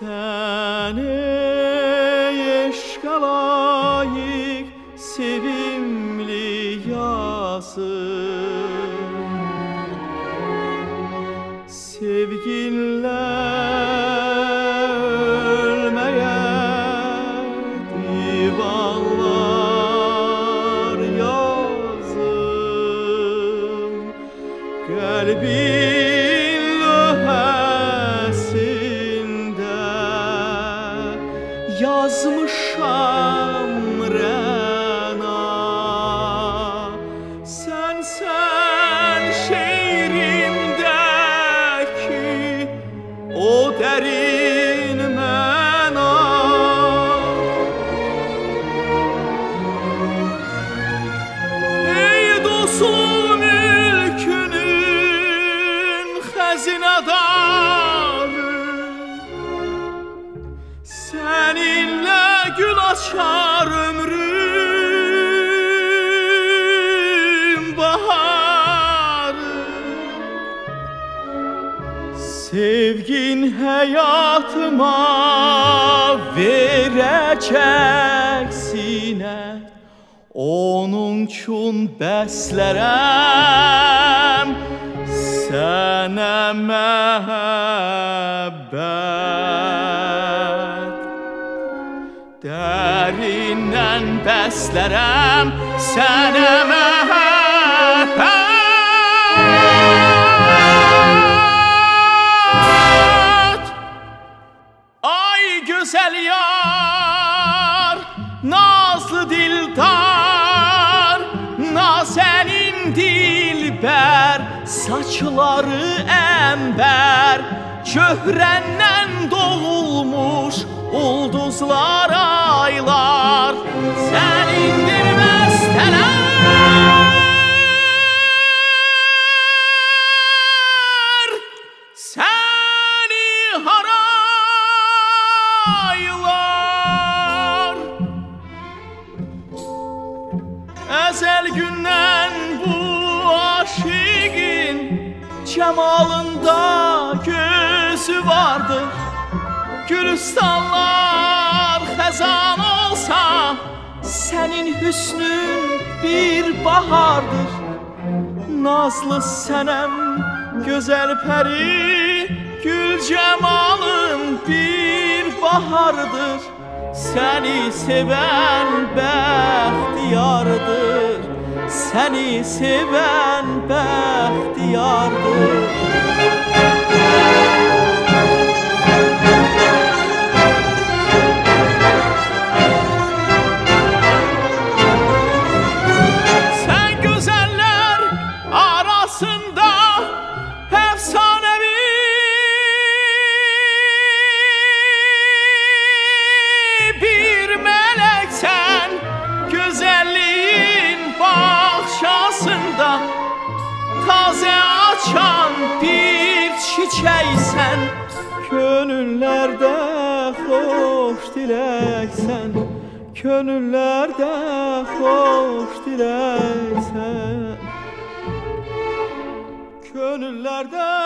Sen ey sevimli yazım. Sevginle ölmeye divanlar yazım. Kalbin yazmışam rena Sen sen şehrimdeki o derin mena. Ey dostum ülkünün xəzinədarı Sevgin həyatıma verəcək sinə Onun üçün bəslərəm sənə məhəbbət Dərindən bəslərəm sənə məhəbbət saçları əmbər, çöhrəndən doğulmuş ulduzlar aylar, sənindir məstələr. Səni haraylar Əzəl gündən bu aşiqin Cəmalında gözü vardır Gülüstanlar xəzan olsa Sənin hüsnün bir bahardır. Nazlı sənəm, gözəl pəri Gül cəmalın bir bahardır. Səni sevən bəxtiyardır seni seven bahtiyardır Gönüllerde hoş dileksen Gönüllerde hoş dileksen. Gönüllerde